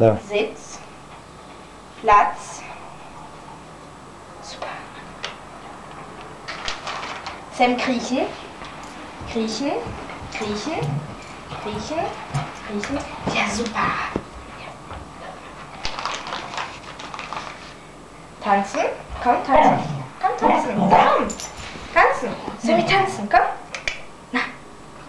Da. Sitz, Platz. Super. Sam kriechen, kriechen, kriechen, kriechen, kriechen. Ja, super. Tanzen, komm, tanzen. Komm, tanzen, komm. Tanzen, Sammy, tanzen, komm. Na, ah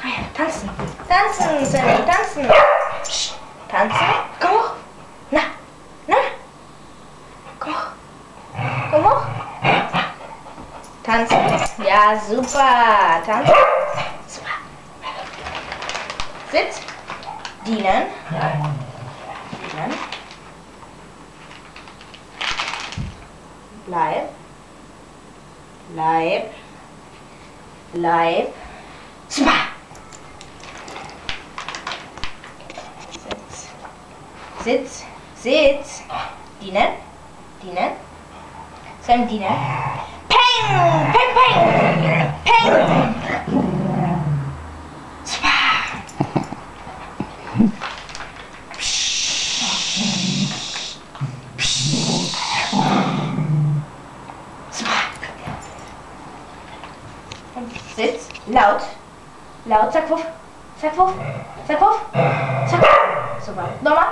komm her, tanzen. Tanzen, Sammy, tanzen. Psst, tanzen. Ja, super. Tanzen. Super. Sitz. Dienen. Dienen. Bleib. Bleib. Bleib. Super. Sitz. Sitz. Sitz. Dienen. Dienen. Sam dienen. Pew, pew, pew, pew. Zwaar. Smaak. Luid. Zeg wof. Zeg wof. Zeg wof. Zo. Super. Nochmal.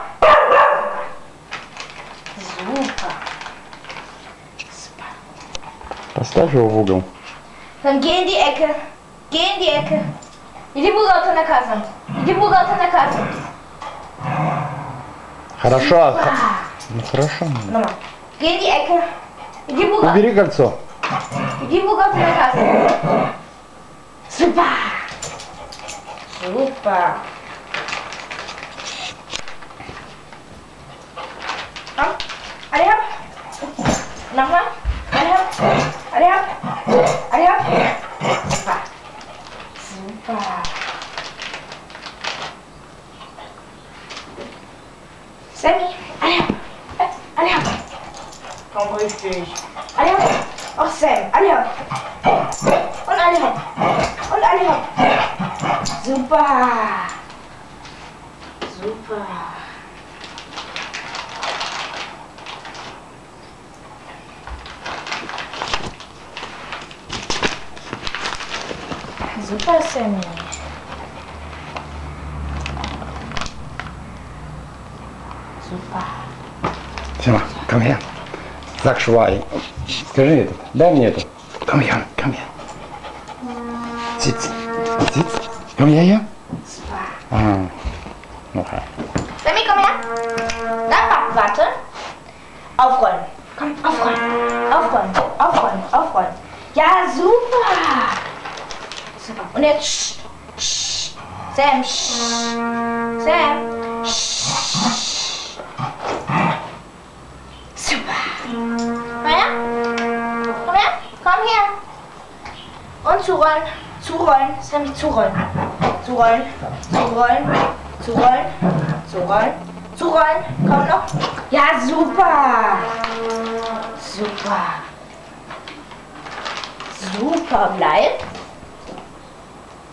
Super. Поставь его в угол. Там Генди Эка. Генди Эка. Или Булата наказан. Или Булата наказан. Хорошо. Х... Ну хорошо. Ну, Нормально. Генди Эка. Иди Булата. Убери кольцо. Иди Булата наказан. Супа. Супа. Allez hop Super. Super. Allez hop. Allez hop. Cambriflage. Allez hop. Orsen, allez hop. On allez hop. On allez hop. Super. Super. Super, Sammy. Super. Сема, come here. Сак швай. Скажи этот. Дай мне это. Come here, come here. Sitz. Sitz. Come here, here. Super. Ah. Okay. Sammy, komm her. Dann wa- warte. Aufrollen. Komm, aufrollen. Aufrollen. Aufrollen. Jetzt. Sch, sch. Sam. Sch. Sam. Sch. Super. Komm her. Komm her. Komm her. Und zurollen. Zurollen. Sammy, zurollen. Zurollen. Zurollen. Zurollen. Zurollen. Zurollen. Komm noch. Ja, super. Super. Super. Bleib.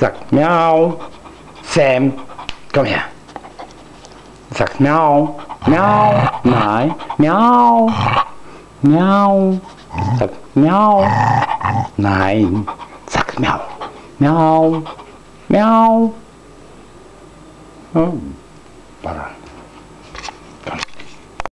Sagt Miau. Sam, komm her. Sagt Miau. Miau. Nein. Miau. Miau. Sagt Miau. Nein. Sagt Miau. Miau. Miau. Oh.